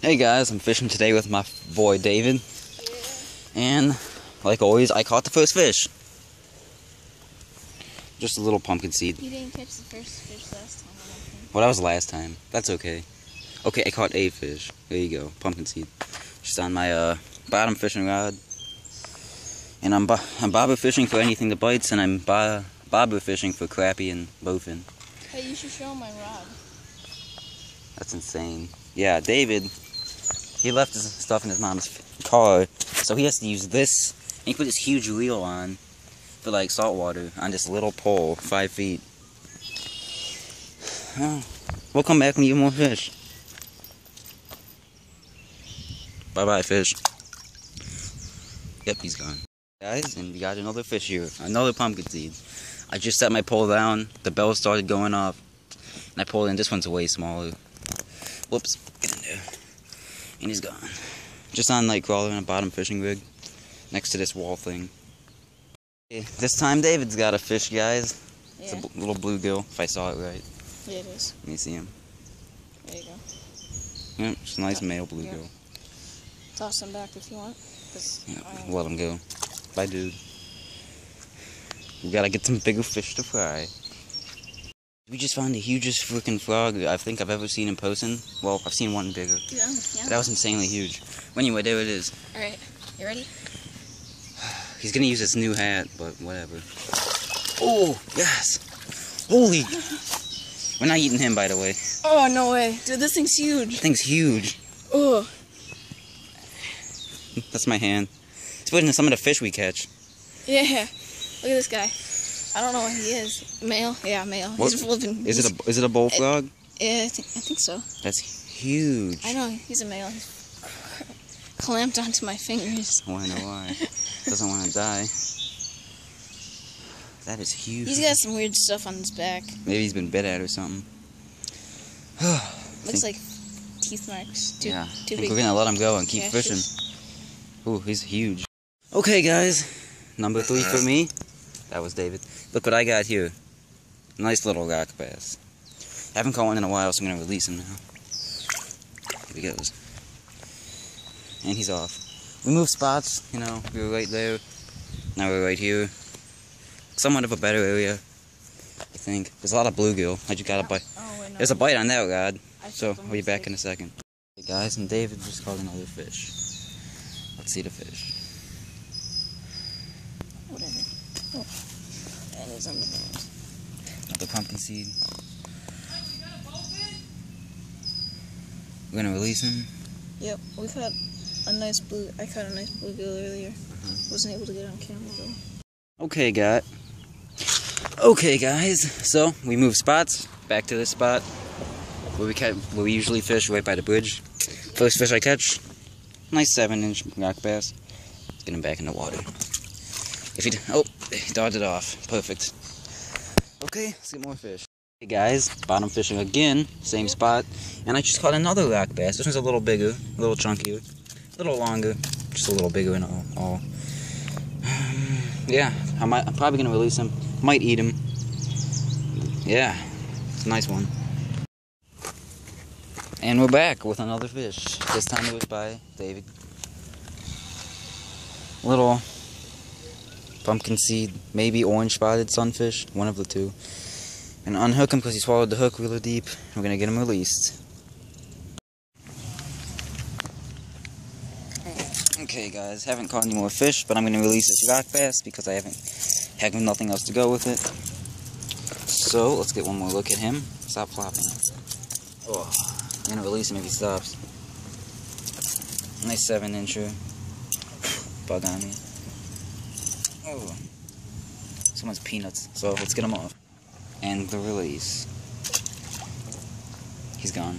Hey guys, I'm fishing today with my boy David. And, like always, I caught the first fish. Just a little pumpkin seed. You didn't catch the first fish last time, I don't think. Well, that was last time. That's okay. Okay, I caught a fish. There you go, pumpkin seed. Just on my uh, bottom fishing rod. And I'm, bo I'm bobber fishing for anything that bites, and I'm bo bobber fishing for crappie and bowfin. Hey, you should show him my rod. That's insane. Yeah, David, he left his stuff in his mom's car, so he has to use this. And he put this huge reel on for like salt water on this little pole, five feet. We'll come back you get more fish. Bye bye, fish. Yep, he's gone. Guys, and we got another fish here. Another pumpkin seed. I just set my pole down, the bell started going off, and I pulled in. This one's way smaller. Whoops. And he's gone. Just on like crawling on a bottom fishing rig next to this wall thing. Okay, this time David's got a fish, guys. Yeah. It's a little bluegill, if I saw it right. yeah, it is. Let me see him. There you go. Yep, it's a nice Yeah, male bluegill. Toss him back if you want. Yeah, I- let him go. Bye, dude. We gotta get some bigger fish to fry. We just found the hugest freaking frog I think I've ever seen in person. Well, I've seen one bigger. But yeah. that was insanely huge. Well, anyway, there it is. Alright, you ready? He's gonna use his new hat, but whatever. Oh, yes! Holy! We're not eating him, by the way. Oh, no way. Dude, this thing's huge. This thing's huge. Oh, That's my hand. It's putting in some of the fish we catch. yeah. Look at this guy. I don't know what he is. Male? Yeah, male. What- He's flipping. Is it a is it a bullfrog? Yeah, I think, I think so. That's huge. I know, he's a male. He's clamped onto my fingers. I know why. Doesn't want to die. That is huge. He's got some weird stuff on his back. Maybe he's been bit at or something. Looks like teeth marks. Too, yeah, too think big. we're gonna let him go and keep Yeah, fishing. just- Ooh, he's huge. Okay, guys. Number three for me. That was David. Look what I got here. Nice little rock bass. Haven't caught one in a while, so I'm gonna release him now. Here he goes. And he's off. We moved spots, you know, we were right there. Now we're right here. Somewhat of a better area, I think. There's a lot of bluegill. I just got a bite. Oh. There's a bite on that rod. So I'll be back in a second. Hey guys, and David just caught another fish. Let's see the fish. Whatever. Oh. That is on the ground. Another pumpkin seed. We're gonna release him. Yep, we've caught a nice blue. I caught a nice bluegill earlier. Mm-hmm. Wasn't able to get on camera though. Okay, got. Okay, guys. So we move spots back to this spot where we catch, where we usually fish, right by the bridge. First fish I catch, nice seven-inch rock bass. Let's get him back in the water. If he, oh, he darted off. Perfect. Okay, let's get more fish. Hey guys, bottom fishing again, same spot, and I just caught another rock bass. This one's a little bigger, a little chunkier, a little longer, just a little bigger and all. all. Yeah, I might, I'm probably gonna release him. Might eat him. Yeah, it's a nice one. And we're back with another fish. This time it was by David. Little pumpkin seed, maybe orange spotted sunfish, one of the two. And unhook him because he swallowed the hook really deep. We're gonna get him released. Okay, guys, haven't caught any more fish, but I'm gonna release this rock bass because I haven't have nothing else to go with it. So let's get one more look at him. Stop flopping. Oh, I'm gonna release him if he stops. Nice seven incher. Bug on me. Oh, someone's peanuts. So let's get him off. And the release. He's gone.